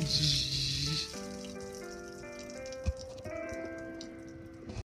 Jesus.